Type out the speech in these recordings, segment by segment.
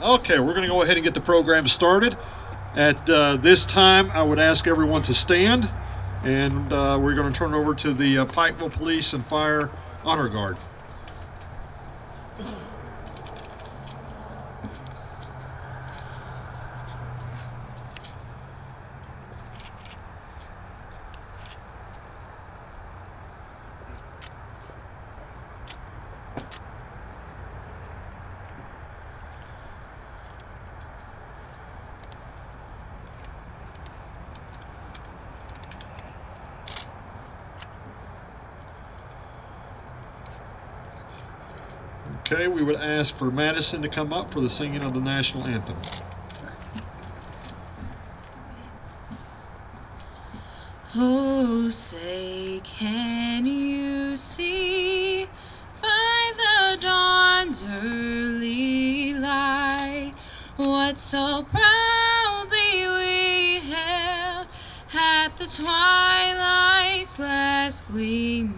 Okay, we're going to go ahead and get the program started. At uh, this time, I would ask everyone to stand, and uh, we're going to turn it over to the uh, Pikeville Police and Fire Honor Guard. We would ask for Madison to come up for the singing of the national anthem. Oh, say, can you see by the dawn's early light what so proudly we hailed at the twilight's last gleaming,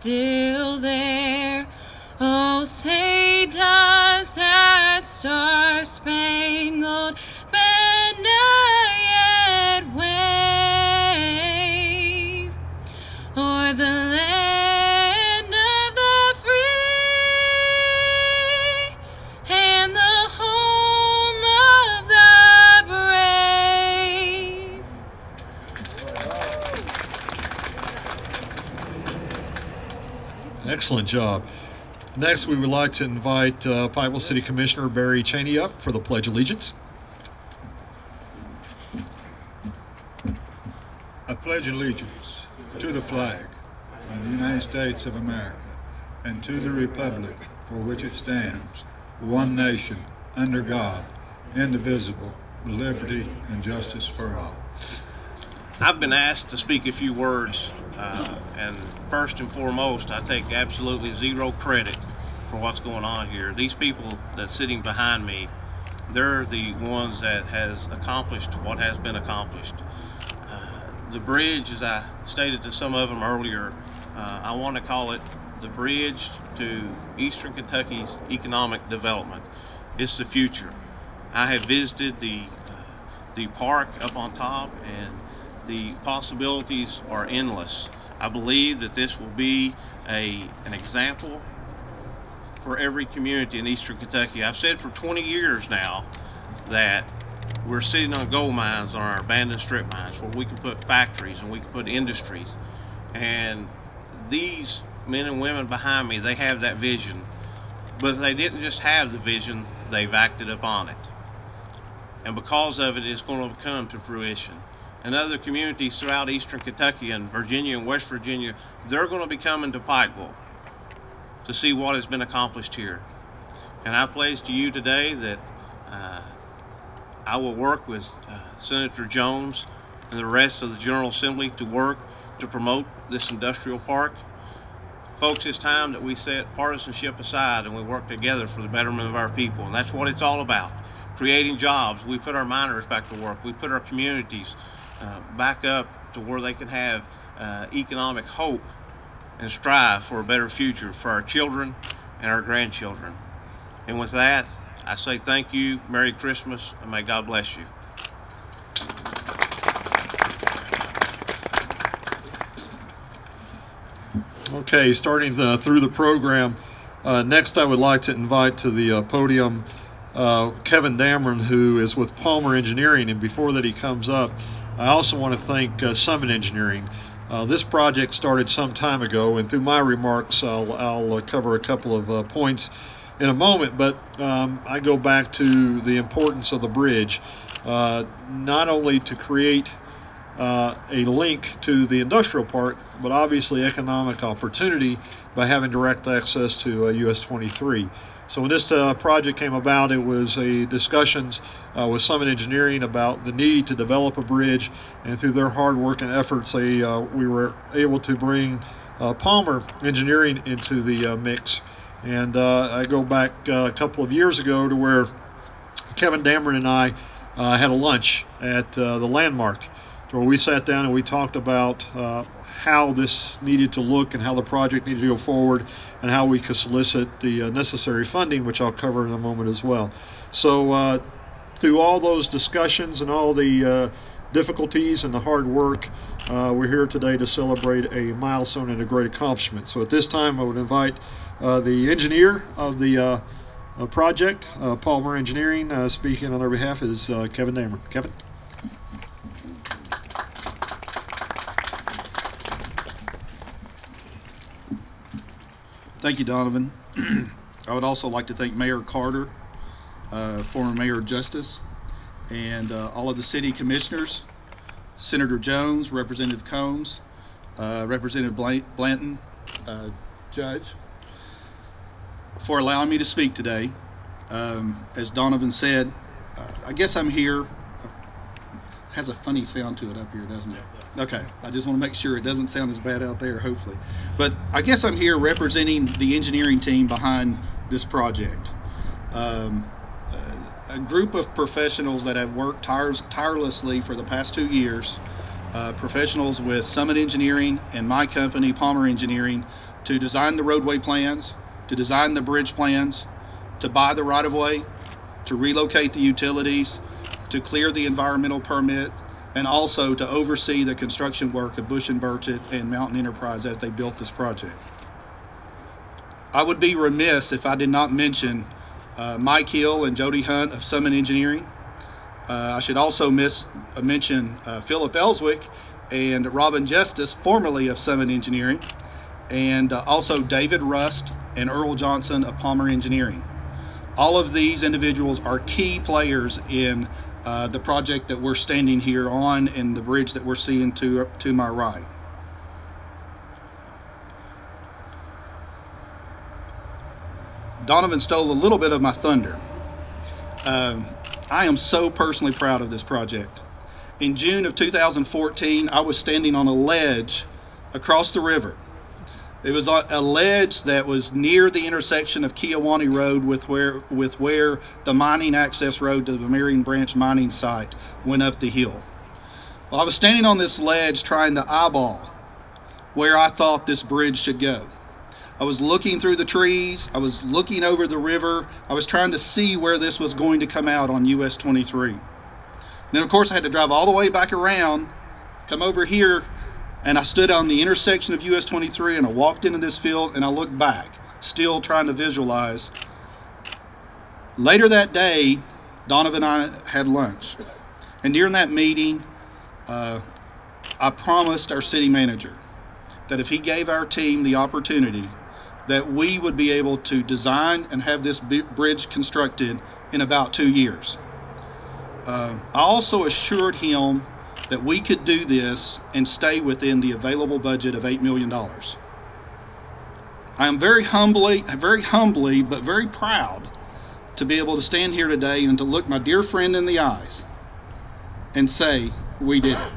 still Excellent job. Next, we would like to invite uh, City Commissioner Barry Cheney up for the Pledge of Allegiance. I pledge allegiance to the flag of the United States of America and to the republic for which it stands, one nation, under God, indivisible, with liberty and justice for all. I've been asked to speak a few words, uh, and first and foremost, I take absolutely zero credit for what's going on here. These people that's sitting behind me, they're the ones that has accomplished what has been accomplished. Uh, the bridge, as I stated to some of them earlier, uh, I want to call it the bridge to Eastern Kentucky's economic development. It's the future. I have visited the uh, the park up on top and the possibilities are endless. I believe that this will be a an example for every community in Eastern Kentucky. I've said for 20 years now that we're sitting on gold mines on our abandoned strip mines where we can put factories and we can put industries. And these men and women behind me, they have that vision. But they didn't just have the vision, they've acted upon it. And because of it, it's going to come to fruition. And other communities throughout Eastern Kentucky and Virginia and West Virginia, they're going to be coming to Pikeville to see what has been accomplished here. And I pledge to you today that uh, I will work with uh, Senator Jones and the rest of the General Assembly to work to promote this industrial park. Folks, it's time that we set partisanship aside and we work together for the betterment of our people. And that's what it's all about. Creating jobs. We put our miners back to work. We put our communities uh, back up to where they can have uh, economic hope and strive for a better future for our children and our grandchildren. And with that, I say thank you, Merry Christmas, and may God bless you. Okay, starting the, through the program, uh, next I would like to invite to the uh, podium uh, Kevin Dameron, who is with Palmer Engineering. And before that he comes up, I also want to thank uh, Summit Engineering. Uh, this project started some time ago, and through my remarks, I'll, I'll uh, cover a couple of uh, points in a moment, but um, I go back to the importance of the bridge, uh, not only to create uh, a link to the industrial park, but obviously economic opportunity by having direct access to uh, US 23. So when this uh, project came about, it was a discussions uh, with Summit Engineering about the need to develop a bridge, and through their hard work and efforts, they, uh, we were able to bring uh, Palmer Engineering into the uh, mix. And I go back a couple of years ago to where Kevin Dameron and I had a lunch at the Landmark where we sat down and we talked about uh, how this needed to look and how the project needed to go forward and how we could solicit the uh, necessary funding, which I'll cover in a moment as well. So uh, through all those discussions and all the uh, difficulties and the hard work, uh, we're here today to celebrate a milestone and a great accomplishment. So at this time, I would invite uh, the engineer of the project, Palmer Engineering, speaking on their behalf is Kevin Dameron. Kevin. Thank you, Donovan. I would also like to thank Mayor Carter, uh, former Mayor Justice, and uh, all of the city commissioners, Senator Jones, Representative Combs, uh, Representative Blanton, uh, Judge, for allowing me to speak today. Um, as Donovan said, uh, I guess I'm here. has a funny sound to it up here, doesn't it? Okay, I just want to make sure it doesn't sound as bad out there, hopefully. But I guess I'm here representing the engineering team behind this project. Um, a group of professionals that have worked tires, tirelessly for the past two years, uh, professionals with Summit Engineering and my company, Palmer Engineering, to design the roadway plans, to design the bridge plans, to buy the right-of-way, to relocate the utilities, to clear the environmental permit, and also to oversee the construction work of Bush and Burchett and Mountain Enterprise as they built this project. I would be remiss if I did not mention uh, Mike Hill and Jody Hunt of Summit Engineering. Uh, I should also miss, uh, mention uh, Philip Elswick and Robin Justice, formerly of Summit Engineering, and uh, also David Rust and Earl Johnson of Palmer Engineering. All of these individuals are key players in uh, the project that we're standing here on and the bridge that we're seeing to, to my right. Donovan stole a little bit of my thunder. Um, I am so personally proud of this project. In June of 2014, I was standing on a ledge across the river it was a ledge that was near the intersection of Kiowani Road with where with where the mining access road to the Marion Branch mining site went up the hill. Well, I was standing on this ledge trying to eyeball where I thought this bridge should go. I was looking through the trees, I was looking over the river, I was trying to see where this was going to come out on US 23. Then of course I had to drive all the way back around, come over here and I stood on the intersection of US 23 and I walked into this field and I looked back, still trying to visualize. Later that day, Donovan and I had lunch. And during that meeting, uh, I promised our city manager that if he gave our team the opportunity, that we would be able to design and have this bridge constructed in about two years. Uh, I also assured him that we could do this and stay within the available budget of $8 million. I am very humbly, very humbly, but very proud to be able to stand here today and to look my dear friend in the eyes and say, we did it.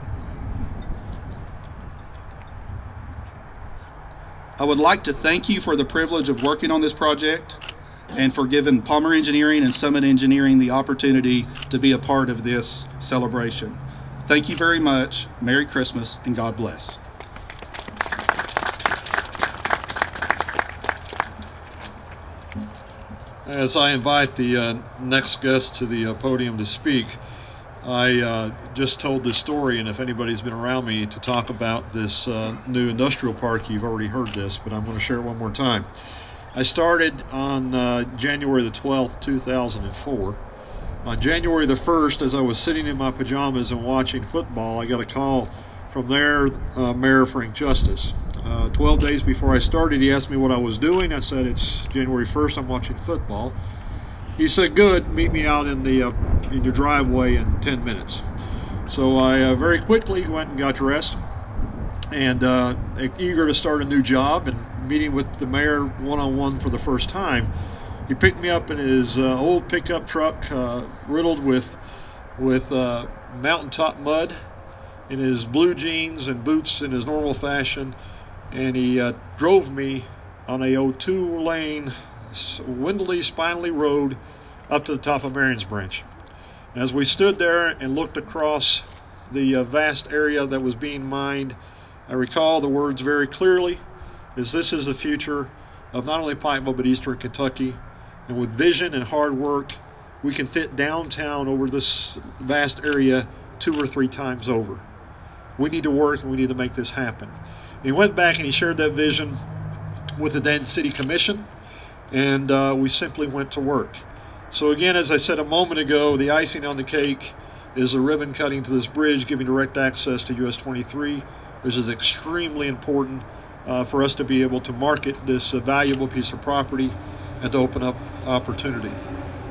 I would like to thank you for the privilege of working on this project and for giving Palmer Engineering and Summit Engineering the opportunity to be a part of this celebration. Thank you very much. Merry Christmas and God bless. As I invite the uh, next guest to the uh, podium to speak, I uh, just told this story, and if anybody's been around me to talk about this uh, new industrial park, you've already heard this, but I'm going to share it one more time. I started on uh, January the 12th, 2004 on January the 1st, as I was sitting in my pajamas and watching football, I got a call from their uh, Mayor Frank Justice. Uh, 12 days before I started, he asked me what I was doing. I said, It's January 1st, I'm watching football. He said, Good, meet me out in, the, uh, in your driveway in 10 minutes. So I uh, very quickly went and got dressed and uh, eager to start a new job and meeting with the mayor one on one for the first time. He picked me up in his uh, old pickup truck, uh, riddled with with uh, mountaintop mud, in his blue jeans and boots in his normal fashion, and he uh, drove me on a 02 lane, windly, spinally road up to the top of Marion's Branch. As we stood there and looked across the uh, vast area that was being mined, I recall the words very clearly, is this is the future of not only Pikeville but Eastern Kentucky. And with vision and hard work, we can fit downtown over this vast area two or three times over. We need to work and we need to make this happen. He went back and he shared that vision with the then City Commission, and uh, we simply went to work. So again, as I said a moment ago, the icing on the cake is a ribbon cutting to this bridge, giving direct access to US 23. This is extremely important uh, for us to be able to market this uh, valuable piece of property and to open up opportunity.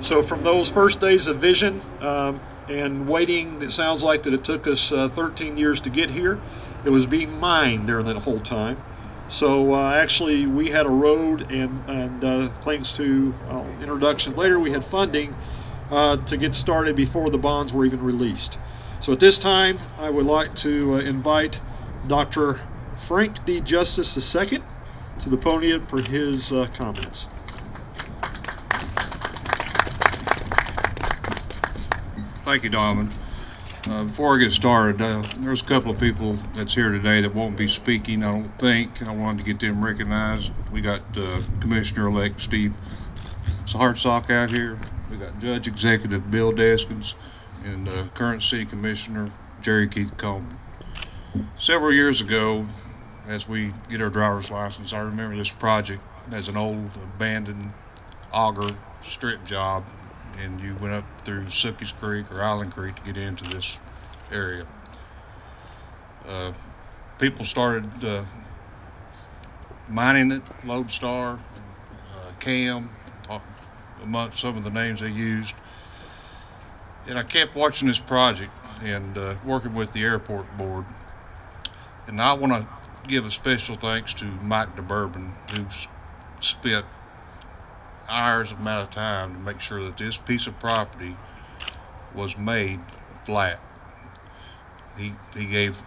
So from those first days of vision um, and waiting, it sounds like that it took us uh, 13 years to get here. It was being mined during that whole time. So uh, actually, we had a road, and, and uh, thanks to uh, introduction later, we had funding uh, to get started before the bonds were even released. So at this time, I would like to uh, invite Dr. Frank D. Justice II to the podium for his comments. Thank you, Donovan. Uh, before I get started, uh, there's a couple of people that's here today that won't be speaking, I don't think. I wanted to get them recognized. We got uh, Commissioner-elect Steve Hartsock out here. We got Judge Executive Bill Deskins and uh, current City Commissioner Jerry Keith Coleman. Several years ago, as we get our driver's license, I remember this project as an old abandoned auger strip job and you went up through Sookies Creek or Island Creek to get into this area. Uh, people started uh, mining it, Lodestar, uh, Cam, among some of the names they used. And I kept watching this project and uh, working with the airport board. And I want to give a special thanks to Mike DeBourbon, who's spent hours amount of time to make sure that this piece of property was made flat. He he gave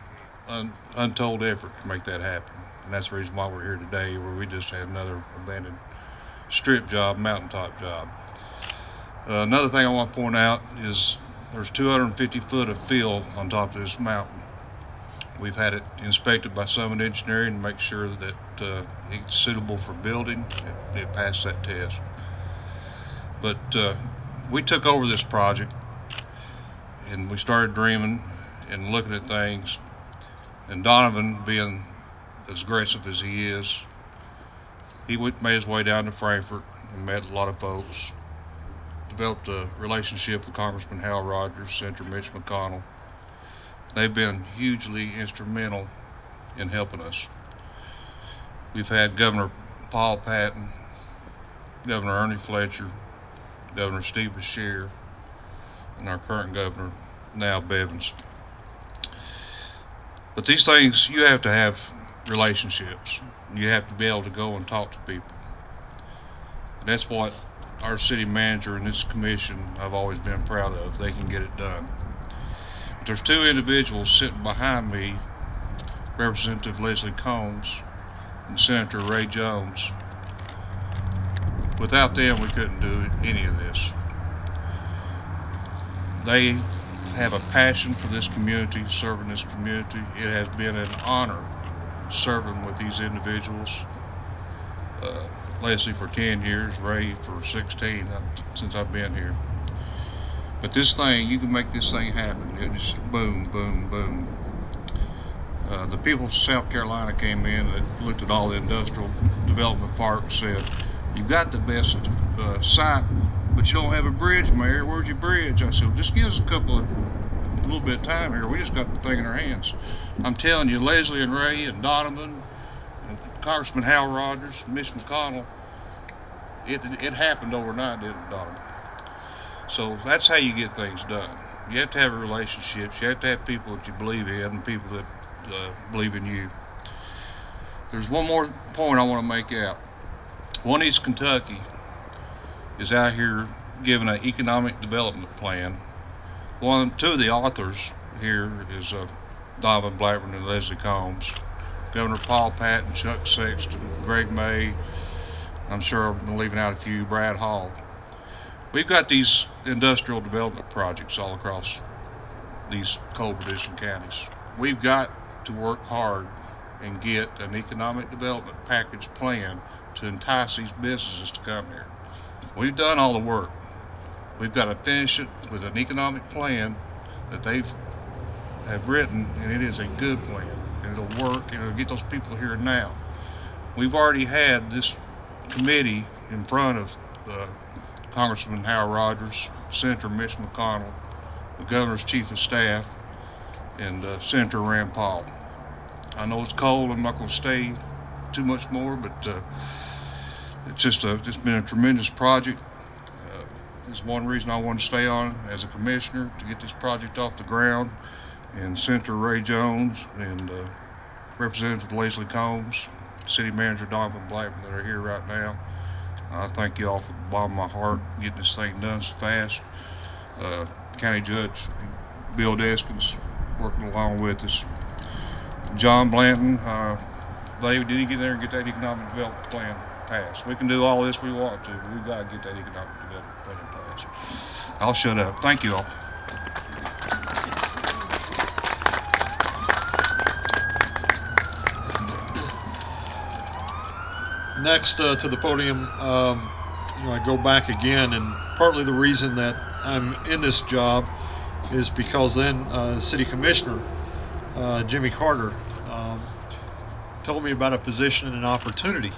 un, untold effort to make that happen, and that's the reason why we're here today, where we just had another abandoned strip job, mountaintop job. Uh, another thing I want to point out is there's 250 foot of fill on top of this mountain. We've had it inspected by Summit Engineering to make sure that uh, it's suitable for building. It, it passed that test. But uh, we took over this project and we started dreaming and looking at things. And Donovan, being as aggressive as he is, he went, made his way down to Frankfort and met a lot of folks. Developed a relationship with Congressman Hal Rogers, Senator Mitch McConnell. They've been hugely instrumental in helping us. We've had Governor Paul Patton, Governor Ernie Fletcher, Governor Steve Beshear, and our current governor, now Bevins. But these things, you have to have relationships. You have to be able to go and talk to people. And that's what our city manager and this commission I've always been proud of. They can get it done. There's two individuals sitting behind me, Representative Leslie Combs and Senator Ray Jones. Without them, we couldn't do any of this. They have a passion for this community, serving this community. It has been an honor serving with these individuals. Uh, Leslie for 10 years, Ray for 16 uh, since I've been here. But this thing, you can make this thing happen. It just boom, boom, boom. Uh, the people from South Carolina came in that looked at all the industrial development parks said, you've got the best uh, site, but you don't have a bridge, Mayor. Where's your bridge? I said, just give us a couple of, a little bit of time here. We just got the thing in our hands. I'm telling you, Leslie and Ray and Donovan, and Congressman Hal Rogers, Mitch McConnell, it, it happened overnight, didn't it, Donovan? So that's how you get things done. You have to have relationships. You have to have people that you believe in and people that uh, believe in you. There's one more point I want to make out. One East Kentucky is out here giving an economic development plan. One, two of the authors here is uh, Donovan Blackburn and Leslie Combs. Governor Paul Patton, Chuck Sexton, Greg May. I'm sure I'm leaving out a few. Brad Hall. We've got these industrial development projects all across these coal-producing counties. We've got to work hard and get an economic development package plan to entice these businesses to come here. We've done all the work. We've got to finish it with an economic plan that they've have written, and it is a good plan, and it'll work, and it'll get those people here now. We've already had this committee in front of uh, Congressman Harold Rogers, Senator Mitch McConnell, the governor's chief of staff, and uh, Senator Rand Paul. I know it's cold. I'm not going to stay too much more, but uh, it's just a, it's been a tremendous project. Uh, it's one reason I want to stay on as a commissioner to get this project off the ground. And Senator Ray Jones and uh, Representative Leslie Combs, City Manager Donovan Blackburn that are here right now. I thank you all from the bottom of my heart getting this thing done so fast. Uh, County Judge Bill Deskins working along with us. John Blanton, uh, David, did he get there and get that economic development plan passed? We can do all this we want to, but we've got to get that economic development plan passed. I'll shut up. Thank you all. Next uh, to the podium, um, you know, I go back again, and partly the reason that I'm in this job is because then uh, City Commissioner uh, Jimmy Carter um, told me about a position and an opportunity.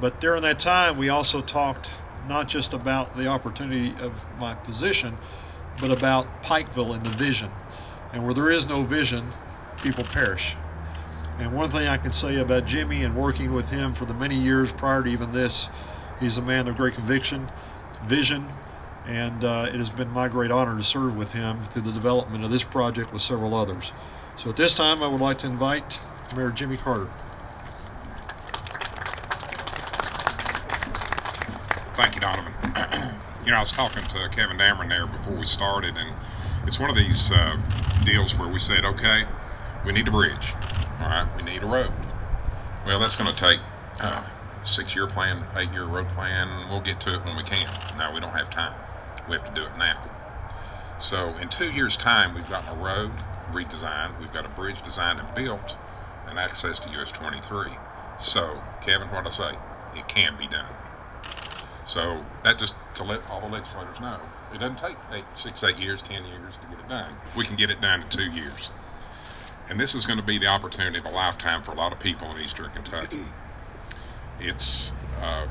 But during that time, we also talked not just about the opportunity of my position, but about Pikeville and the vision. And where there is no vision, people perish. And one thing I can say about Jimmy and working with him for the many years prior to even this, he's a man of great conviction, vision, and uh, it has been my great honor to serve with him through the development of this project with several others. So at this time, I would like to invite Mayor Jimmy Carter. Thank you, Donovan. you know, I was talking to Kevin Dameron there before we started, and it's one of these uh, deals where we said, okay, we need a bridge. All right, we need a road. Well, that's going to take uh, six-year plan, eight-year road plan. We'll get to it when we can. Now we don't have time. We have to do it now. So in two years' time, we've got a road redesigned. We've got a bridge designed and built, and access to US 23. So, Kevin, what I say, it can be done. So that just to let all the legislators know, it doesn't take eight, six, eight years, ten years to get it done. We can get it done in two years. And this is going to be the opportunity of a lifetime for a lot of people in Eastern Kentucky. It's, uh,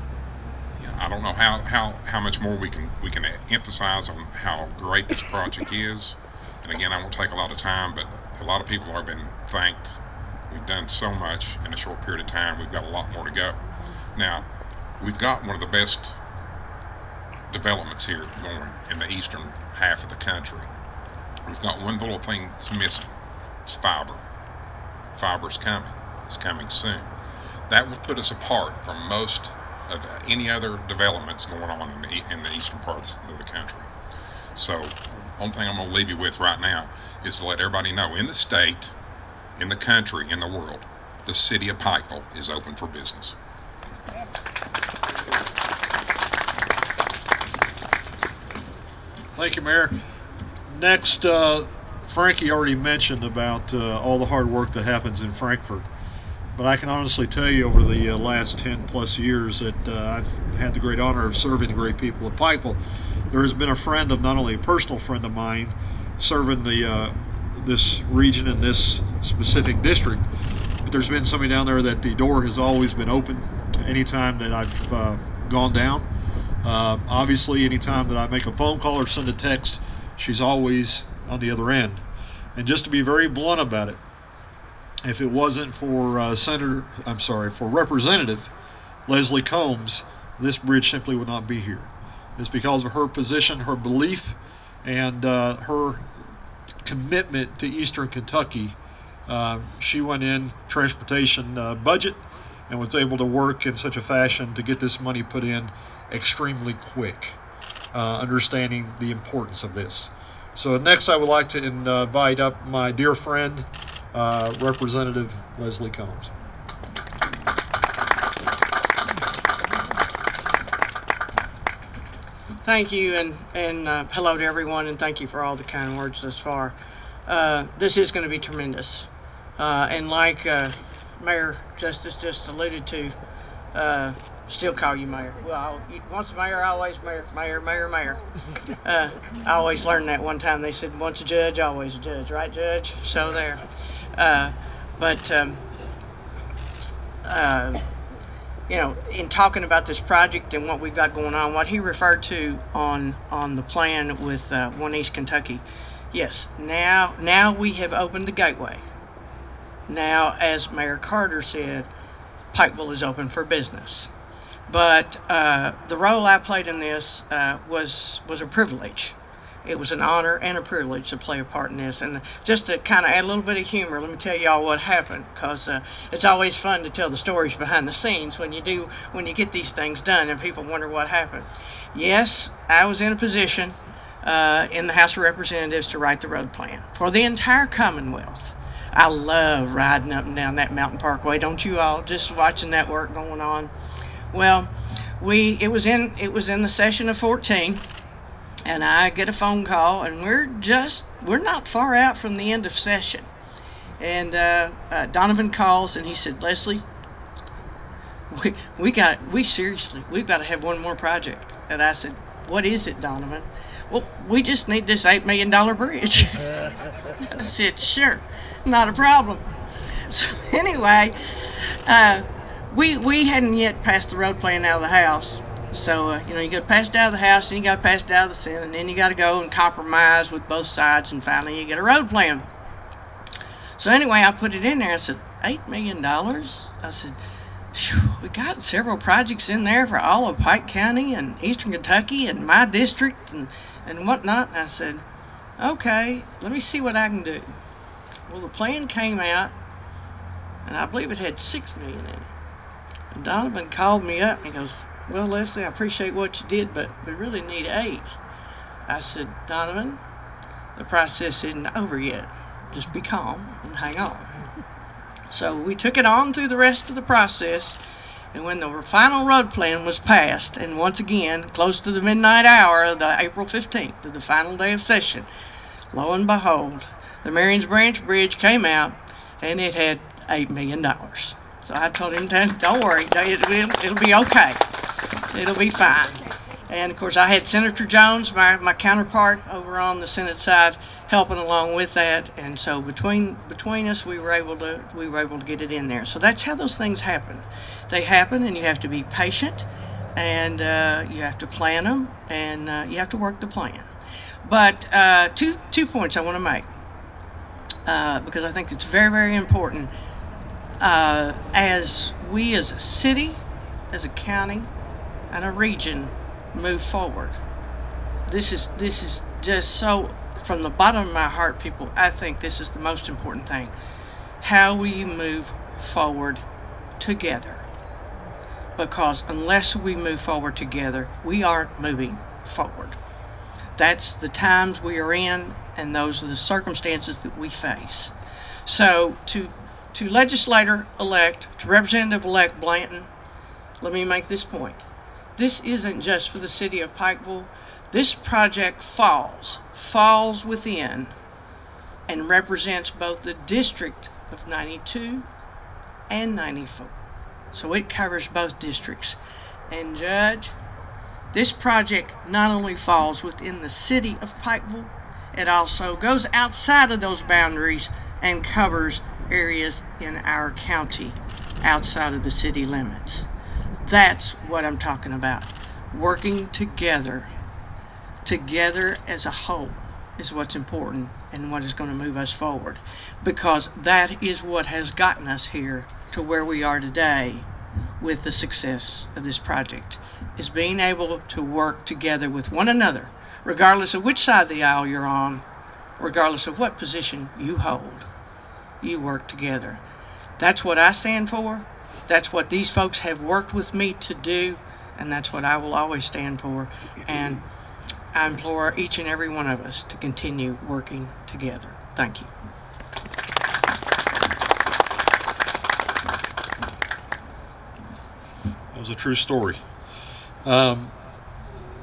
I don't know how, how, how much more we can we can emphasize on how great this project is. And again, I won't take a lot of time, but a lot of people have been thanked. We've done so much in a short period of time. We've got a lot more to go. Now, we've got one of the best developments here going in the eastern half of the country. We've got one little thing that's missing. It's fiber. Fiber's coming. It's coming soon. That will put us apart from most of any other developments going on in the, in the eastern parts of the country. So, one thing I'm going to leave you with right now is to let everybody know in the state, in the country, in the world, the city of Pikeville is open for business. Thank you, Mayor. Next, uh, Frankie already mentioned about uh, all the hard work that happens in Frankfort. But I can honestly tell you over the uh, last 10 plus years that uh, I've had the great honor of serving the great people of Pikeville. There has been a friend of not only a personal friend of mine serving the uh, this region in this specific district, but there's been somebody down there that the door has always been open anytime that I've uh, gone down. Uh, obviously, anytime that I make a phone call or send a text, she's always on the other end. And just to be very blunt about it, if it wasn't for uh, Senator, I'm sorry, for Representative Leslie Combs, this bridge simply would not be here. It's because of her position, her belief, and uh, her commitment to Eastern Kentucky. Uh, she went in transportation uh, budget and was able to work in such a fashion to get this money put in extremely quick, uh, understanding the importance of this. So next, I would like to invite up my dear friend, uh, Representative Leslie Combs. Thank you, and and uh, hello to everyone, and thank you for all the kind words thus far. Uh, this is going to be tremendous, uh, and like uh, Mayor Justice just alluded to, uh, still call you mayor. Well, once mayor, always mayor, mayor, mayor, mayor. Uh, I always learned that one time. They said once a judge, always a judge, right, Judge? So there. but um, you know, in talking about this project and what we've got going on, what he referred to on on the plan with uh, One East Kentucky, yes, now now we have opened the gateway. Now, as Mayor Carter said, Pikeville is open for business. But uh, the role I played in this uh, was was a privilege it was an honor and a privilege to play a part in this. And just to kind of add a little bit of humor, let me tell y'all what happened, because uh, it's always fun to tell the stories behind the scenes when you do when you get these things done, and people wonder what happened. Yes, I was in a position uh, in the House of Representatives to write the road plan for the entire Commonwealth. I love riding up and down that mountain parkway, don't you all? Just watching that work going on. Well, we it was in it was in the session of 14 and I get a phone call, and we're just we're not far out from the end of session. And uh, uh, Donovan calls, and he said, "Leslie, we we got we seriously we've got to have one more project." And I said, "What is it, Donovan?" Well, we just need this eight million dollar bridge. I said, "Sure, not a problem." So anyway, uh, we we hadn't yet passed the road plan out of the house so, uh, you know, you got to pass it out of the House, and you got to pass it out of the Senate, and then you got to go and compromise with both sides, and finally you get a road plan. So anyway, I put it in there. I said, $8 million? I said, we got several projects in there for all of Pike County and Eastern Kentucky and my district and, and whatnot. And I said, okay, let me see what I can do. Well, the plan came out, and I believe it had 6 million in it. And Donovan called me up and goes, well, Leslie, I appreciate what you did, but we really need eight. I said, Donovan, the process isn't over yet. Just be calm and hang on. So we took it on through the rest of the process, and when the final road plan was passed, and once again, close to the midnight hour of the April 15th, of the final day of session, lo and behold, the Marions Branch Bridge came out, and it had $8 million. So I told him, don't worry, it'll, be okay it'll be fine. And of course, I had Senator Jones, my, my counterpart over on the Senate side, helping along with that. And so between between us, we were able to we were able to get it in there. So that's how those things happen. They happen, and you have to be patient, and uh, you have to plan them, and uh, you have to work the plan. But uh, two two points I want to make uh, because I think it's very very important. Uh, as we as a city, as a county, and a region move forward. This is this is just so from the bottom of my heart, people, I think this is the most important thing. How we move forward together. Because unless we move forward together, we aren't moving forward. That's the times we are in, and those are the circumstances that we face. So, to to legislator elect, to representative elect Blanton, let me make this point this isn't just for the city of Pikeville. This project falls, falls within, and represents both the district of 92 and 94. So it covers both districts. And Judge, this project not only falls within the city of Pikeville, it also goes outside of those boundaries and covers areas in our county outside of the city limits. That's what I'm talking about. Working together, together as a whole, is what's important and what is going to move us forward. Because that is what has gotten us here to where we are today with the success of this project is being able to work together with one another, regardless of which side of the aisle you're on, regardless of what position you hold. You work together. That's what I stand for. That's what these folks have worked with me to do, and that's what I will always stand for. And I implore each and every one of us to continue working together. Thank you. That was a true story. Um,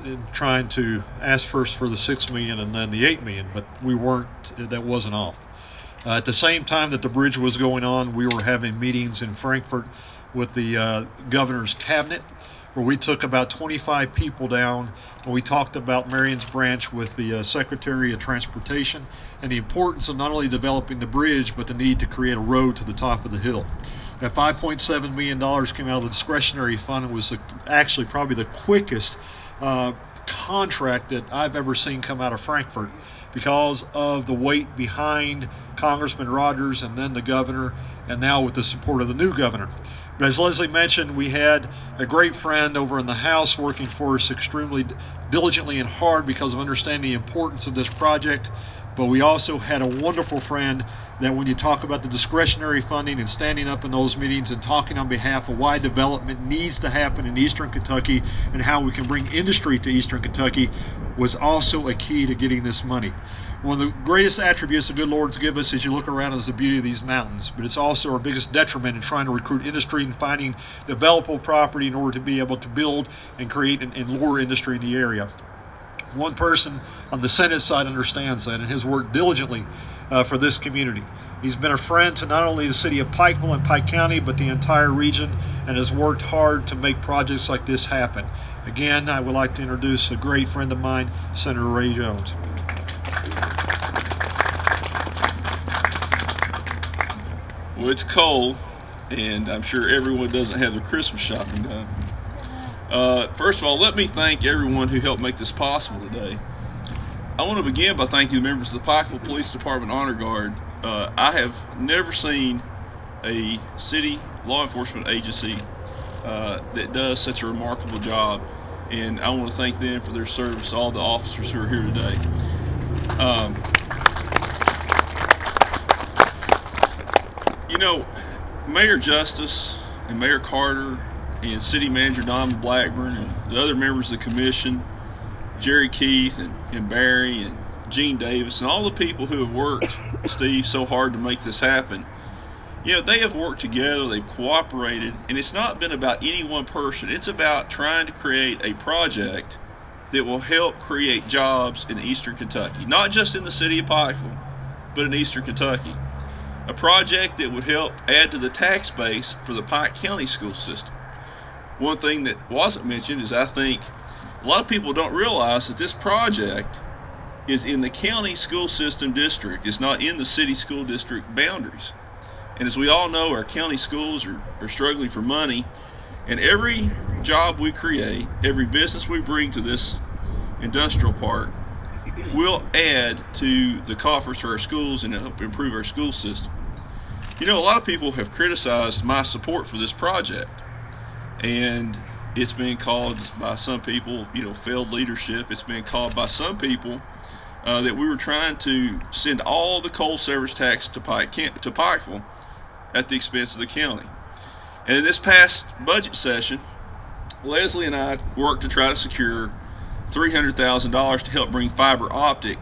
in trying to ask first for the six million and then the eight million, but we weren't. That wasn't all. Uh, at the same time that the bridge was going on, we were having meetings in Frankfort with the uh, governor's cabinet, where we took about 25 people down and we talked about Marion's branch with the uh, Secretary of Transportation and the importance of not only developing the bridge, but the need to create a road to the top of the hill. That $5.7 million came out of the discretionary fund and was actually probably the quickest uh, contract that I've ever seen come out of Frankfort because of the weight behind Congressman Rogers and then the governor, and now with the support of the new governor. But as Leslie mentioned, we had a great friend over in the House working for us extremely diligently and hard because of understanding the importance of this project. But we also had a wonderful friend that when you talk about the discretionary funding and standing up in those meetings and talking on behalf of why development needs to happen in Eastern Kentucky and how we can bring industry to Eastern Kentucky was also a key to getting this money. One of the greatest attributes the good Lord's give us as you look around is the beauty of these mountains, but it's also our biggest detriment in trying to recruit industry and finding developable property in order to be able to build and create and, and lure industry in the area. One person on the Senate side understands that and has worked diligently uh, for this community. He's been a friend to not only the city of Pikeville and Pike County, but the entire region, and has worked hard to make projects like this happen. Again, I would like to introduce a great friend of mine, Senator Ray Jones. Well, it's cold, and I'm sure everyone doesn't have their Christmas shopping done. Uh, first of all, let me thank everyone who helped make this possible today. I want to begin by thanking the members of the Pikeville Police Department Honor Guard. Uh, I have never seen a city law enforcement agency uh, that does such a remarkable job, and I want to thank them for their service, all the officers who are here today. Um, you know, Mayor Justice and Mayor Carter and City Manager Don Blackburn and the other members of the commission, Jerry Keith and, and Barry and Gene Davis and all the people who have worked, Steve, so hard to make this happen. You know, they have worked together, they've cooperated, and it's not been about any one person. It's about trying to create a project that will help create jobs in eastern Kentucky, not just in the city of Pikeville, but in eastern Kentucky. A project that would help add to the tax base for the Pike County school system. One thing that wasn't mentioned is I think a lot of people don't realize that this project is in the county school system district. It's not in the city school district boundaries. And as we all know, our county schools are, are struggling for money. And every job we create, every business we bring to this industrial park will add to the coffers for our schools and help improve our school system. You know, a lot of people have criticized my support for this project. And it's been called by some people, you know, failed leadership. It's been called by some people uh, that we were trying to send all the coal service tax to Pike to Pikeville at the expense of the county. And in this past budget session, Leslie and I worked to try to secure $300,000 to help bring fiber optic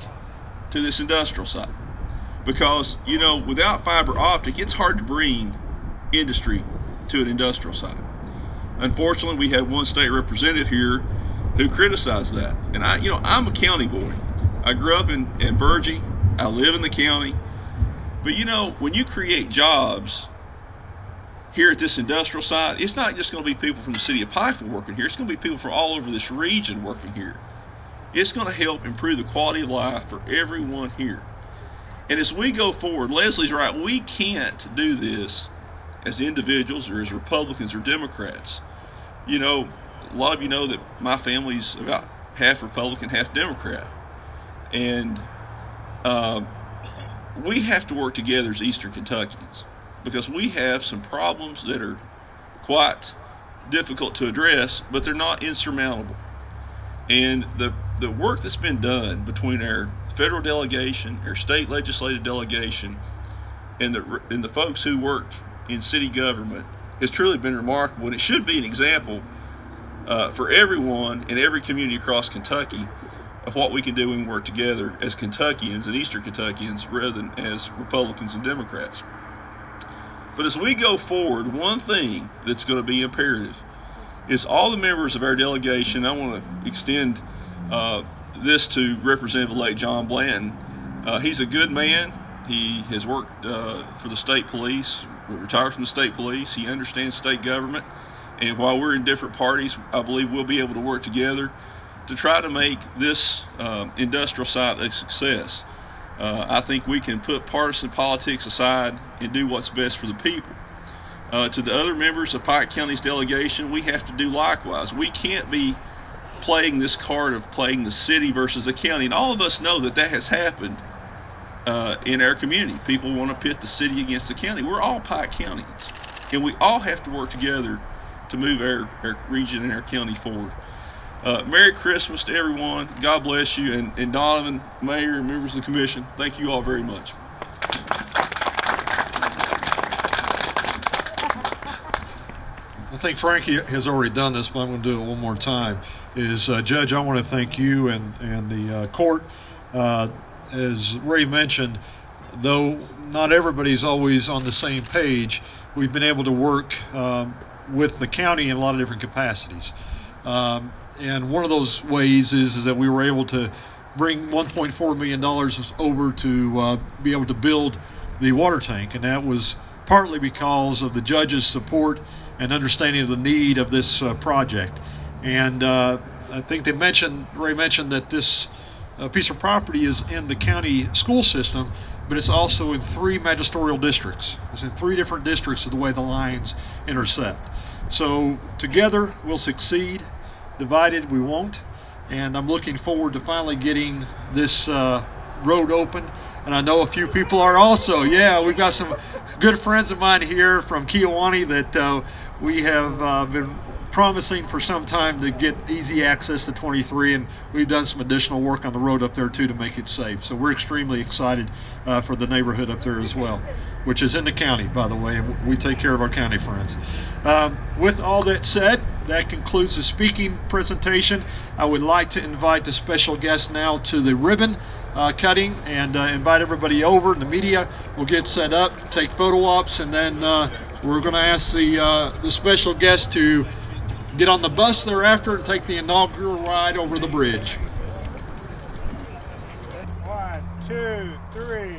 to this industrial site. Because, you know, without fiber optic, it's hard to bring industry to an industrial site. Unfortunately, we had one state representative here who criticized that. And I, you know, I'm a county boy. I grew up in, in Virgie. I live in the county. But you know, when you create jobs here at this industrial site, it's not just going to be people from the city of Pikeville working here. It's going to be people from all over this region working here. It's going to help improve the quality of life for everyone here. And as we go forward, Leslie's right, we can't do this as individuals or as Republicans or Democrats. You know, a lot of you know that my family's about half Republican, half Democrat. And uh, we have to work together as Eastern Kentuckians because we have some problems that are quite difficult to address, but they're not insurmountable. And the, the work that's been done between our federal delegation, our state legislative delegation, and the, and the folks who worked in city government has truly been remarkable. And it should be an example uh, for everyone in every community across Kentucky of what we can do when we work together as Kentuckians and Eastern Kentuckians rather than as Republicans and Democrats. But as we go forward, one thing that's going to be imperative is all the members of our delegation. I want to extend uh, this to Representative-elect John Blanton. Uh, he's a good man. He has worked uh, for the state police, retired from the state police. He understands state government. And while we're in different parties, I believe we'll be able to work together to try to make this uh, industrial site a success. Uh, I think we can put partisan politics aside and do what's best for the people. Uh, to the other members of Pike County's delegation, we have to do likewise. We can't be playing this card of playing the city versus the county. And all of us know that that has happened uh, in our community. People want to pit the city against the county. We're all Pike Countyans. And we all have to work together to move our, our region and our county forward. Uh, Merry Christmas to everyone. God bless you. And, and Donovan, Mayor, and members of the Commission, thank you all very much. I think Frankie has already done this, but I'm going to do it one more time. Is uh, Judge, I want to thank you and and the uh, court. As Ray mentioned, though not everybody's always on the same page, we've been able to work um, with the county in a lot of different capacities. Um, and one of those ways is, is that we were able to bring 1.4 million dollars over to uh, be able to build the water tank, and that was partly because of the judge's support and understanding of the need of this uh, project. And uh, I think they mentioned, Ray mentioned that this uh, piece of property is in the county school system, but it's also in three magisterial districts. It's in three different districts of the way the lines intersect. So together we'll succeed, divided we won't. And I'm looking forward to finally getting this uh, road open. And I know a few people are also. Yeah, we've got some good friends of mine here from Kewaunee that uh, we have uh, been promising for some time to get easy access to 23 and we've done some additional work on the road up there too to make it safe. So we're extremely excited uh, for the neighborhood up there as well which is in the county by the way and we take care of our county friends. Um, with all that said that concludes the speaking presentation. I would like to invite the special guest now to the ribbon uh, cutting and uh, invite everybody over. The media will get set up take photo ops and then uh, we're going to ask the uh, the special guest to get on the bus thereafter and take the inaugural ride over the bridge. One, two, three.